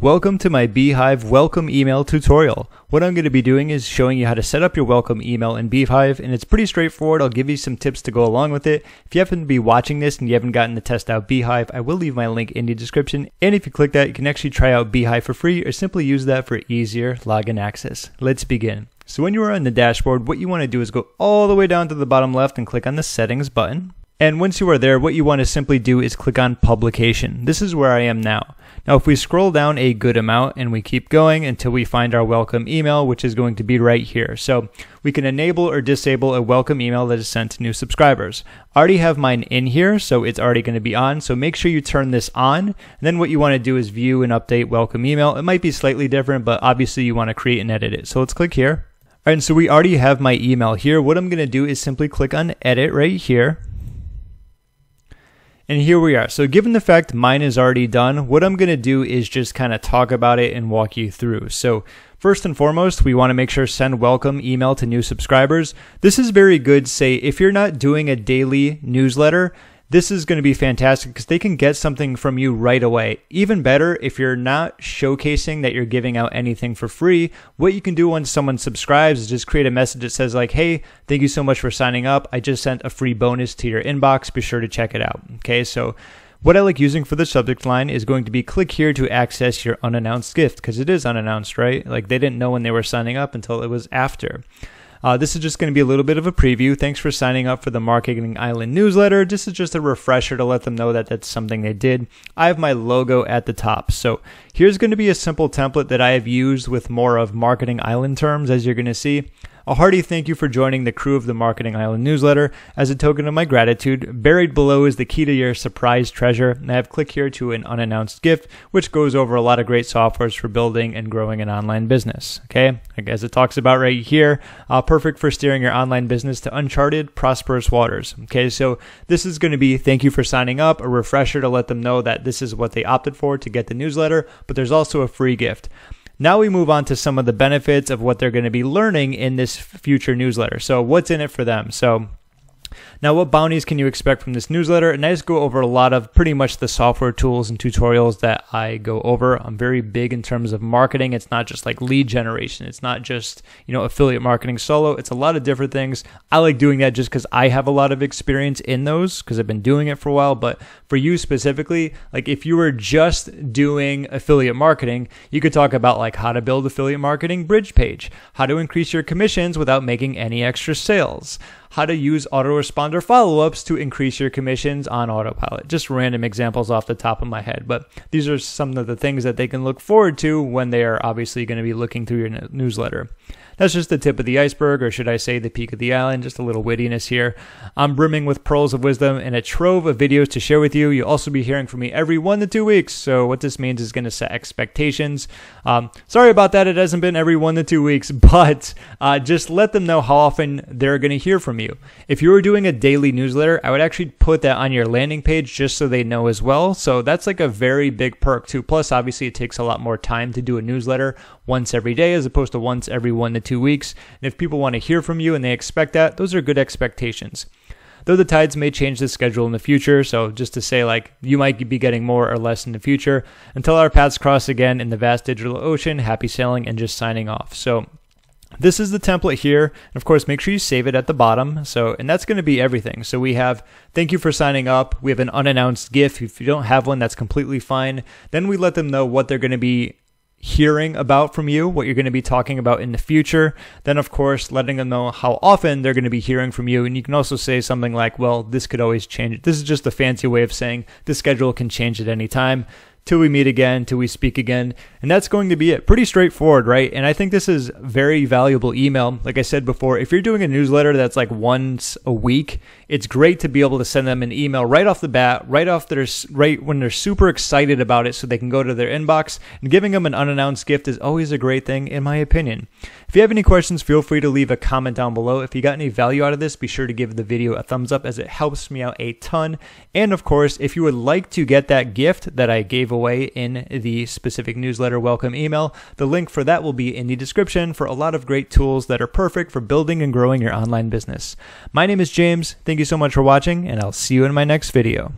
Welcome to my Beehiiv welcome email tutorial. What I'm going to be doing is showing you how to set up your welcome email in Beehiiv and it's pretty straightforward. I'll give you some tips to go along with it. If you happen to be watching this and you haven't gotten to test out Beehiiv, I will leave my link in the description and if you click that you can actually try out Beehiiv for free or simply use that for easier login access. Let's begin. So when you are on the dashboard, what you want to do is go all the way down to the bottom left and click on the settings button. And once you are there, what you want to simply do is click on publication. This is where I am now. Now, if we scroll down a good amount and we keep going until we find our welcome email, which is going to be right here. So we can enable or disable a welcome email that is sent to new subscribers. I already have mine in here, so it's already going to be on. So make sure you turn this on. And then what you want to do is view and update welcome email. It might be slightly different, but obviously you want to create and edit it. So let's click here. All right, and so we already have my email here. What I'm going to do is simply click on edit right here. And here we are. So given the fact mine is already done, what I'm going to do is just kind of talk about it and walk you through. So first and foremost, we want to make sure send welcome email to new subscribers. This is very good. Say if you're not doing a daily newsletter, this is going to be fantastic because they can get something from you right away. Even better, if you're not showcasing that you're giving out anything for free, what you can do once someone subscribes is just create a message that says, like, hey, thank you so much for signing up. I just sent a free bonus to your inbox. Be sure to check it out. Okay, so what I like using for the subject line is going to be click here to access your unannounced gift because it is unannounced, right? Like they didn't know when they were signing up until it was after. Uh, this is just going to be a little bit of a preview. Thanks for signing up for the Marketing Island newsletter. This is just a refresher to let them know that that's something they did. I have my logo at the top. So here's going to be a simple template that I have used with more of Marketing Island terms, as you're going to see. A hearty thank you for joining the crew of the Marketing Island newsletter. As a token of my gratitude, buried below is the key to your surprise treasure. And I have clicked here to an unannounced gift, which goes over a lot of great softwares for building and growing an online business. Okay, as it talks about right here, uh, perfect for steering your online business to uncharted, prosperous waters. Okay, so this is going to be thank you for signing up, a refresher to let them know that this is what they opted for to get the newsletter, but there's also a free gift. Now we move on to some of the benefits of what they're going to be learning in this future newsletter. So, what's in it for them? So, now, what bounties can you expect from this newsletter? And I just go over a lot of pretty much the software tools and tutorials that I go over. I'm very big in terms of marketing. It's not just like lead generation. It's not just, you know, affiliate marketing solo. It's a lot of different things. I like doing that just because I have a lot of experience in those because I've been doing it for a while. But for you specifically, like if you were just doing affiliate marketing, you could talk about like how to build affiliate marketing bridge page, how to increase your commissions without making any extra sales, how to use autoresponder follow ups to increase your commissions on autopilot. Just random examples off the top of my head. But these are some of the things that they can look forward to when they are obviously going to be looking through your newsletter. That's just the tip of the iceberg, or should I say the peak of the island, just a little wittiness here. I'm brimming with pearls of wisdom and a trove of videos to share with you. You'll also be hearing from me every one to two weeks. So, what this means is going to set expectations. Um, sorry about that, it hasn't been every one to two weeks, but uh, just let them know how often they're going to hear from you. If you were doing a daily newsletter, I would actually put that on your landing page just so they know as well. So, that's like a very big perk, too. Plus, obviously, it takes a lot more time to do a newsletter once every day as opposed to once every one to two weeks. And if people want to hear from you and they expect that, those are good expectations. Though the tides may change the schedule in the future, so just to say, like, you might be getting more or less in the future. Until our paths cross again in the vast digital ocean, happy sailing and just signing off. So, this is the template here. And of course, make sure you save it at the bottom. So, and that's going to be everything. So we have thank you for signing up. We have an unannounced GIF. If you don't have one, that's completely fine. Then we let them know what they're going to be hearing about from you, what you're going to be talking about in the future. Then, of course, letting them know how often they're going to be hearing from you. And you can also say something like, well, this could always change. This is just a fancy way of saying the schedule can change at any time till we meet again, till we speak again. And that's going to be it. Pretty straightforward, right? And I think this is very valuable email. Like I said before, if you're doing a newsletter that's like once a week, it's great to be able to send them an email right off the bat, right off their right when they're super excited about it so they can go to their inbox. And giving them an unannounced gift is always a great thing in my opinion. If you have any questions, feel free to leave a comment down below. If you got any value out of this, be sure to give the video a thumbs up as it helps me out a ton. And of course, if you would like to get that gift that I gave away in the specific newsletter welcome email, the link for that will be in the description for a lot of great tools that are perfect for building and growing your online business. My name is James. Thank you so much for watching, and I'll see you in my next video.